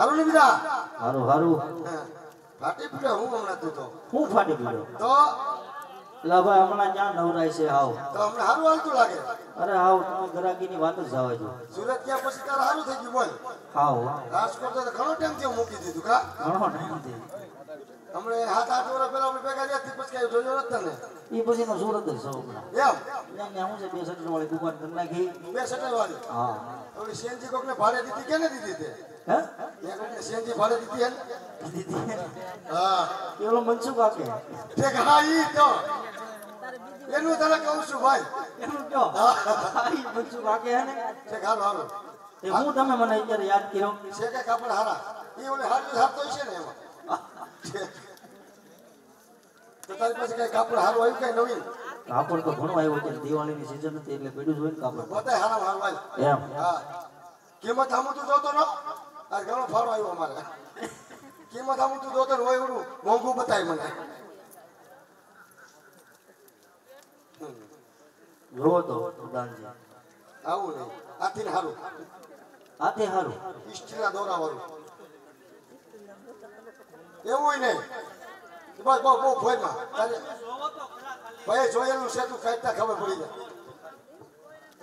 હારું ને બીજા? હારું હારું. ફાટી પડ્યો હું હમણાં તું તો. હું ફાટી પડ્યો? તો? ભાઈ હમણાં ક્યાં નવરાય છે હાવ. તો હમણાં સારું હાલતું લાગે? અરે હાવ તમે ગરાગીની વાત જ જવા જો સુરત ગયા પછી તારે સારું થઈ ગયું બોલ. હાવ. રાજકોટ તો ઘણો ટાઈમ થયો મૂકી દીધું કા? ઘણો ટાઈમ થયો. હમણે આઠ વર્ષ પહેલા અમે ભેગા રહ્યા પછી કઈ જોયો નથી તને? એ પછીનો સુરત જ સૌ એમ? છે બે સટર વાળી દુકાન કરી નાખી. બે સટર વાળી હા ઓલી કોકને ભાડે દીધી કે ને દીધી તે? હે? ત્યાં ભાડે દીધી હે. દીદી હા પેલો મનસુખ આપે. હા ઈ તો. એનું તને કહું છું ભાઈ. એનું કયો હા, ઈ મનસુખ આપે હે ને? તે હાલો હાલો તે હું તમે મને અત્યારે યાદ કર્યો? છે કે કાપડ હારા. એ ઓલે હારું હારતો છે ને એમાં. તો. તારી પાસે કઈ કાપડ હારું આવ્યું કઈ નવીન? કાપડ તો ઘણું આવ્યું છે દિવાળીની સીઝન હતી એટલે પડ્યું જ હોય ને કાપડ. હારા હારું આવ્યું એમ. હા. કિંમત આમ તું જોતો નો આ ઘણો ફાળો આવ્યો અમારે. કિંમત આમ તું દોતર હોય એવડું મોંઘું બતાય મને. જોવો તો દાનજી. આવું નહીં. આથી ને હારું. આથી હારું. ઇસ્ટીના દોરા વાળું એવું નહીં. બસ બહુ બહુ તારે ભાઈ જોયેલું છે તું કાઢતા ખબર પડી જાય.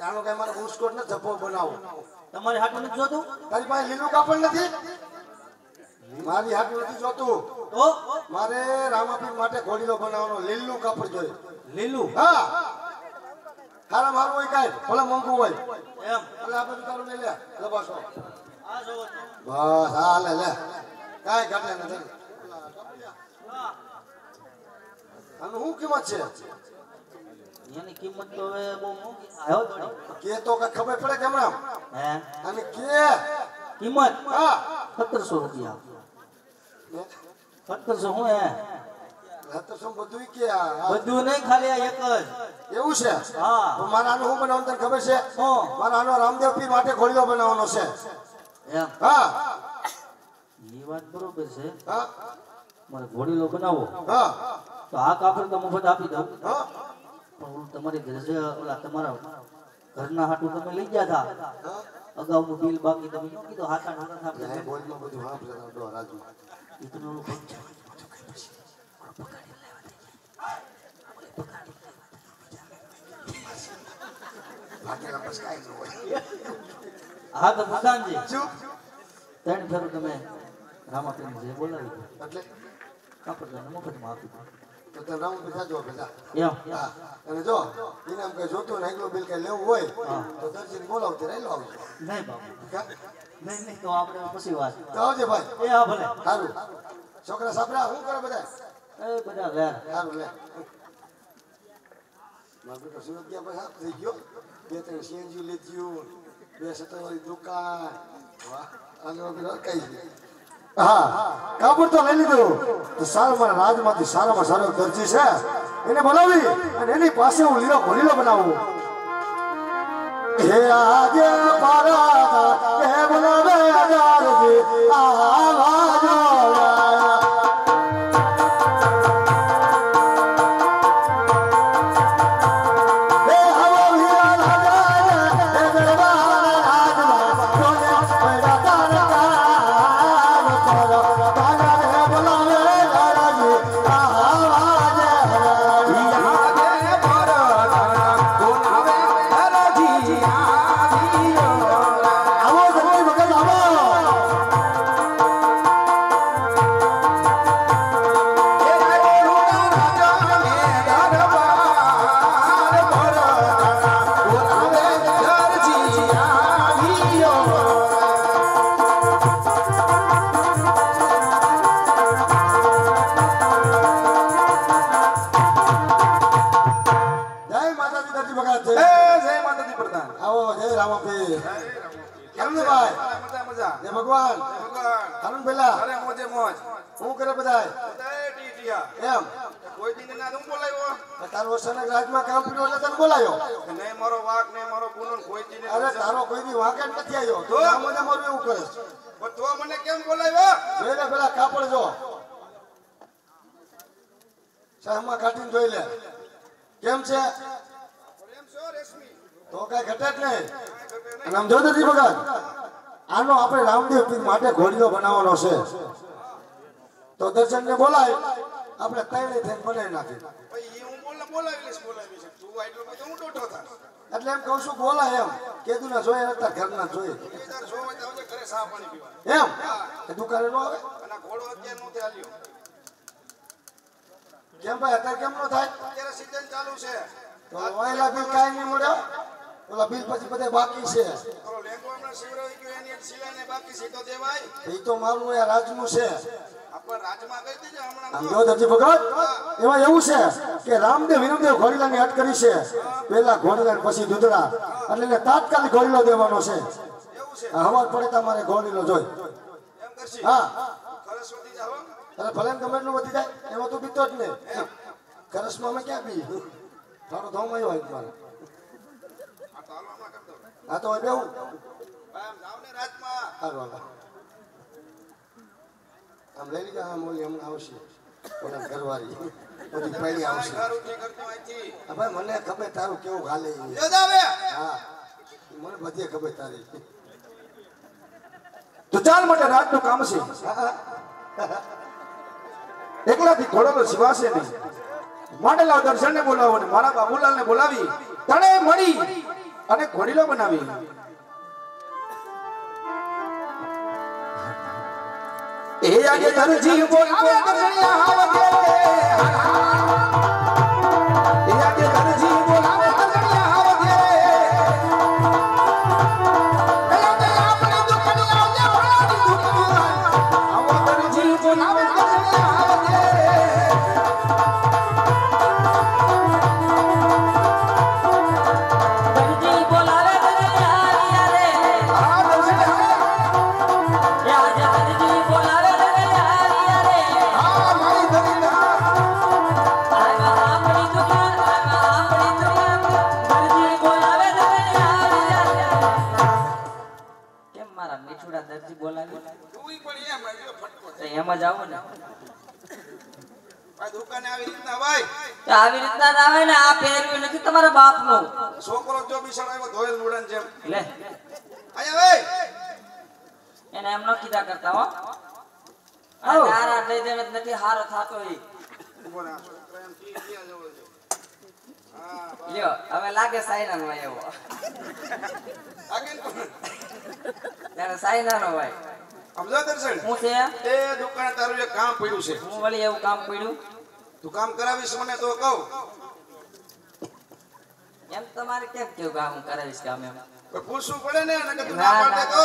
આનો કઈ મારે ઘૂસકોટ ને ધબ્બો બનાવો. તમારે હાટું નથી જોતું? તારી પાસે લીલું કાપડ નથી? મારી હાટું નથી જોતું. તો? મારે રામાપીર માટે ઘોડીલો બનાવવાનો લીલું કાપડ જોઈએ. લીલું? હા. તારા મારું હોય કાંઈ? ભલે મોંઘું હોય. એમ? એટલે આ બધું તારું લઈ લે. લબાસો. બસ હા લે લે. કાંઈ ઘટે નથી આનું શું કિંમત છે? એની કિંમત તો હવે બહુ મોંઘી આવ્યો કે તો કઈ ખબર પડે કેમ હે? અને કે? કિંમત? હા. સત્તરસો રૂપિયા. સત્તરસો હું હે? હા બધું કે આ- બધું નહીં ખાલી આ એક જ. એવું છે? હા. મારા આનું શું બનાવવાનું તને ખબર છે? હું મારે આનો રામદેવ પીર માટે ઘોડીલો બનાવવાનો છે. હા. એ વાત બરોબર છે. હા. મારે ઘોડીલો બનાવો હા. તો આ કાપડ તો મફત આપી દઉં. હા. પણ તમારી ઓલા તમારા ઘરના હાટું તમે લઈ ગયા હતા અગાઉ અગાઉનું બિલ બાકી તમે નો કીધું? હાથા નાના થા આપણે બોલમાં બધું હા પેલા તો રાજુ ઇતનો બંધ ન હોય? હા તો પ્રધાનજી શું? ત્રણ ફેરું તમે રામાપીર જે બોલાવી. એટલે? કાપડ તમને મફતમાં આપી દો તો તને રાઉન્ડ એમ હા. અને જો એને કઈ જોતું ને એકલો બિલ કઈ લેવું હોય. તો દર્શીને બોલાવતી રહેલો આવજો. નહીં બાપુ. નહીં નહીં તો આપણે પછી વાત. તો આવજે ભાઈ. એ હા ભલે. સારું છોકરા સાપડા શું કરે બધા? એ બધા સારું લે. મારો બેટો સુરત ગયા પછી થઈ ગયો. બે ત્રણ સીએનજી લીધું બે સત્તરવાળી દુકાન. વાહ. આનો બેટો કઈ છે હા કાપડ તો લઈ લીધું. તો સારામાં રાજમાંથી સારામાં સારો દરજી છે. એને બોલાવી અને એની પાસે હું લીલો ઘોડીલો બનાવું. હે આજે પારા તારો અચાનક રાજમાં કામ પડ્યું એટલે તને બોલાયો. અરે તારો કોઈ દી વાંકે જ નથી આવ્યો. તો? આમ જ એવું કરે છે. મને કેમ બોલાવ્યો? જોઈ પેલા કાપડ જો. શાહમાં કાઢીને જોઈ લે. કેમ છે? એમ છો રેશમી? તો કઈ ઘટે જ નહીં. અને આમ જો નથી ભગત આનો આપણે રામદેવ માટે ઘોડીઓ બનાવવાનો છે. તો દર્શનને બોલાય. આપણે તૈયારી થઈને બનાવી નાખી ભાઈ એ હું બોલ બોલાવી લઈશ બોલાવી લઈશ. તું આટલો બધો હું દોઢો થા એટલે એમ કહું છું બોલા એમ. કીધું ના જોઈએ જોઈએ આવજે ઘરે સા પાણી પીવા એમ? એ દુકાને નો આવે? અને ઘોડો અત્યારે નો ચાલ્યો. કેમ ભાઈ અત્યારે કેમ નો થાય? અત્યારે સીઝન ચાલુ છે. તો ઓયલા બિલ કાંઈ નહીં મળ્યો ઓલા બિલ પછી બધા બાકી છે. ઓલો લેંગો હમણાં શિવરાવી ગયો એની સિલાઈ બાકી છે તો દેવાય? એ તો મારું એ રાજનું છે. આપણ રાજમાં કહી દેજે હમણાં. જો. જો દરજી ભગત એમાં એવું છે કે રામદેવ વિનમદેવ ઘોડીલાની અટ કરી છે. પહેલા ઘોડીલા પછી દૂધડા. એટલે એને તાત્કાલિક ઘોડીલો દેવાનો છે. હવાર પડે તમારે ઘોડીલો જોઈ. એમ કરશી? હા. ખરસ્વતી ભલે ગમે એટલું વધી જાય એમાં તો પીતો જ નહીં. કરસમાં અમે ક્યાં પી તારો ધોમ આવ્યો હોય તમારે આ તો બેવું આમ લઈ લીધા આમ હોય એમ આવશે. ઓલા ઘરવાળી. બધી પહેલી આવશે. ઘર ઉઠી કરતો અહીંથી હા ભાઈ મને ખબર તારું કેવું હાલે ઈ. યાદ આવે હા. મને બધી ખબર તારી. તો ચાલ માટે રાજનું કામ છે. એકલાથી ઘોડો શિવાશે નહીં. માટે લાવ દર્શનને બોલાવો મારા મારા બાબુલાલને બોલાવી. તણે મળી. અને ઘોડીલો બનાવી. એ આગે દરજી બોલાવે આવી રીતના આવે ને આ પહેરવી નથી તમારા બાપનું. છોકરો જો બિસાડો આવ્યો ધોયેલ મુડન જેમ. લે. અહીંયા ભાઈ એને એમ ન કીધા કરતા હો. આ. નારા દઈ નથી હારો થાતો ઈ. લ્યો હવે લાગે સાયના નો એવો. આગળ ત્યારે સાયના નો હોય. સમજો દર્શન? હું છે? એ દુકાને તારું એક કામ પડ્યું છે. હું વળી એવું કામ પડ્યું? તું કામ કરાવીશ મને તો કહું. એમ તમારે કેમ કેવું કામ હું કરાવીશ કામ એમ પૂછવું પડે ને નકર તું ના, પાડે. તો.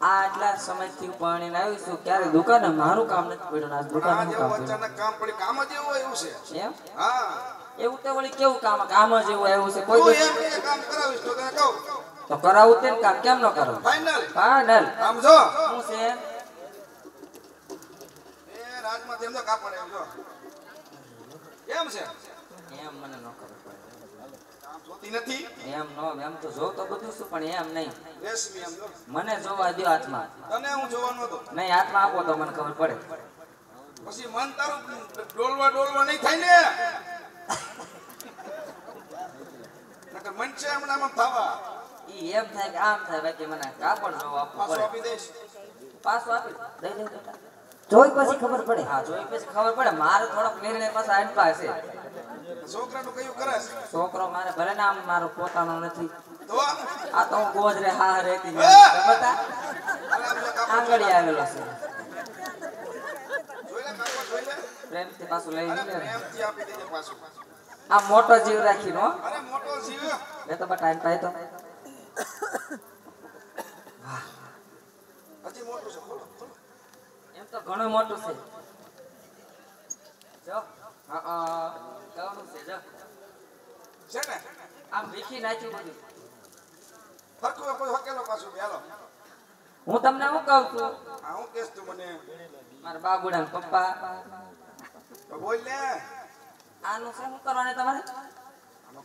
આ આટલા સમયથી પાણી આવ્યું છું ક્યારે દુકાને મારું કામ નથી પડ્યું આ દુકાન કામ પડ્યું. અચાનક કામ પડ્યું કામ જ એવું એવું છે. એમ? હા. એવું તો વળી કેવું કામ કામ જ એવું આવ્યું છે? કોઈ એમ કામ કરાવીશ તો તને કહું. તો કરાવું તે કામ કેમ ન કરાવું? ફાઇનલ ફાઇનલ આમ જો. હું છે? એ રાજમાં તેમ તો કાપડ એમ જો. કેમ છે? એમ મને ન ખબર પડે જોતી નથી? એમ નો એમ તો જો તો બધું શું પણ એમ નહીં. રેશમી એમ જો. મને જોવા દો હાથમાં તને હું જોવાનું હતું? નહીં હાથમાં આપો તો મને ખબર પડે. પછી મન તારું ડોલવા ડોલવા નહીં થાય ને? નકર મન છે હમણાં આમ થાવા. ઈ એમ થાય કે આમ થાય બાકી મને કાપડ જોવા આપવું પાછું પડે. આપી દઈશ. પાછો આપી દઈ દઉં જોઈ પછી ખબર પડે. હા જોઈ પછી ખબર પડે. મારે થોડોક નિર્ણય પાછો આઈન પાસે છોકરાનું કયું કરે છે? છોકરો મારે ભલે ને આમ મારો પોતાનો નથી. આ? તો હું ગોજરે હા રહેતી એ! બતા. આંગળી આવેલો છે. પ્રેમથી પાછું લઈ લે પ્રેમથી આપી દેજે પાછું. આ મોટો જીવ રાખી હો. એ મોટો જીવ. બે તો બટા ટાઈમ પાય તો. હજી મોટો છે તો ઘણું મોટું છે. જો હા હા છે જો. છે ને? આમ વીખી નાખ્યું બધું. ફરતું કોઈ હકેલો પાછું બેલો હું તમને શું કહું છું? હું કેસ તું મને. મારા બાબુડા પપ્પા. તો બોલ ને. આનું શું કરવાનું તમારે?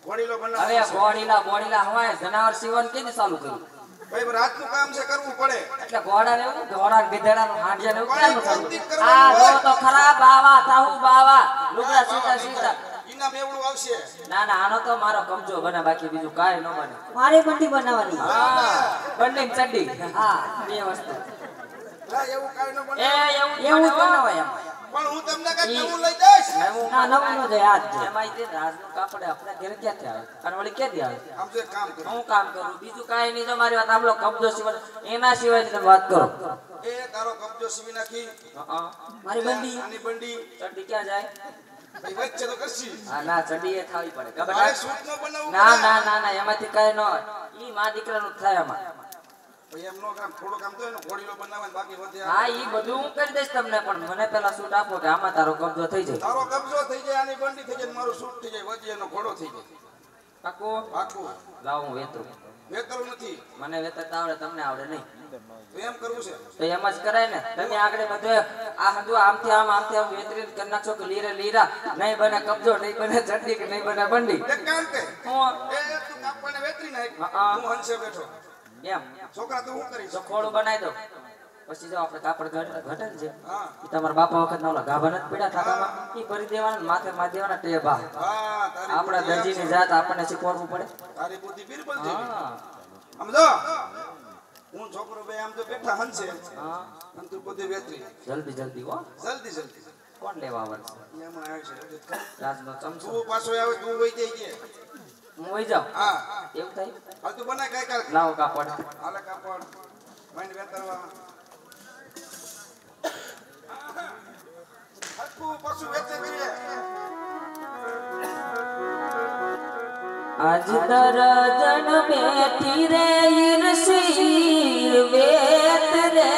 ઘોડીલો હવે બનાવવાનો છે. બોડીલા બોડીલા હવાય જનાવર સીવન કેને ચાલુ કર્યું? ભાઈ રાતનું કામ છે કરવું પડે. એટલે ઘોડા ને? ઘોડા ગધેડા નું હાંડિયા ને કેમ કર્યું? આ જો તો ખરા બાવા તાહુ બાવા. લુગડા સીતા સીતા રીતના બેવડું આવશે. ના ના આનો તો મારો કબજો બને બાકી બીજું કાંઈ ન બને. મારે બંડી બનાવવાની. હા બંને ચડ્ડી. હા. બે વસ્તુ. ના, એવું કાંઈ ન બને એ એવું એવું એવું જ એમ. પણ હું તમને કઈ નવું લઈ દઈશ ના નવું નો જાય આજ. એમાં તે રાજનું કાપડ આપણે ઘરે ક્યાંથી આવે? અને વળી ક્યાંથી આવે? આમ જો કામ કરો. હું કામ કરું? બીજું કાંઈ નહીં તમારી વાત આમલો કબજો સિવાય એના સિવાય તમે વાત કરો. એ તારો કબજો સીવી નાખી હં. મારી બંડી. આની બંડી. ચડ્ડી ક્યાં જાય? વચ્ચે તો કરશી. હા ના ચડ્ડી એ થાવી પડે. ના? સૂટ નો ના ના ના ના એમાંથી કઈ ન ઈ મા દીકરાનું થાય એમાં એમનો કામ થોડું કામ તો એનો ઘોડીલો બનાવવાનું બાકી વધે હા ઈ બધું હું કરી દઈશ તમને પણ મને પેલા સૂટ આપો કે આમાં તારો કબજો થઈ જાય. તારો કબજો થઈ જાય આની બંડી થઈ જાય મારું સૂટ થઈ જાય વચ્ચે એનો ઘોડો થઈ જાય. પાકું પાકું લાવ હું વેતરું. વેતરું નથી. મને વેતરતા આવડે તમને આવડે નહીં. એમ કરવું છે. તો એમ જ કરાય ને. તમે આગળ બધે આ હજુ આમથી આમ આમથી આમ વેતરી કરી નાખશો કે લીરે લીરા. નહીં બને કબજો નહીં બને ચડડી કે નહીં બને બંડી. હું એ વેતરી નાખ. હું હંસે બેઠો. એમ. છોકરા તો હું કરીશ. ખોળું બનાવી દો પછી જો આપણે કાપડ ઘટે ઘટે ને છે એ તમારા બાપા વખત ના ઓલા ગાભા નથી પડ્યા? થાકામાં એ ભરી દેવાના માથે માથે દેવાના ટેબા. આપણા દરજી ની જાત આપણને શીખવાડવું પડે. તારી બુદ્ધિ બિરબલ જેવી સમજો હું છોકરો બે આમ તો બેઠા હંસે હા. અને તું બધી વેતરી. જલ્દી જલ્દી હો. જલ્દી જલ્દી. કોણ લેવા આવશે એમાં આવે છે રાજનો ચમચો. પાછો આવે તું વહી જાય કે જાવ હા. એવું થાય? હા તું બનાય કઈ કાલ? લાવો કાપડ. હાલે કાપડ. માઇન્ડ વેતરવા હકુ પશુ વેચે કરીએ આજ દરજન બેઠી રે ઈરશીર વેત રે.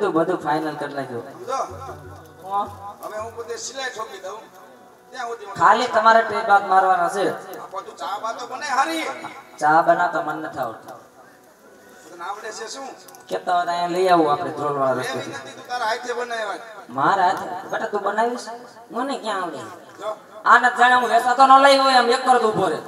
બધું બધું ફાઇનલ કરી નાખ્યું. હું? પોતે સિલાઈ દઉં. ખાલી તમારે બે ભાગ મારવાના છે. ચા બનાવતા મન નથી આવડતું. મારા બેટા તું બનાવીશ? મને ક્યાં આવડે? આ નથી જાણે હું વેચાતો ન લઈ હોય એમ એક કરતો ઊભો રહે.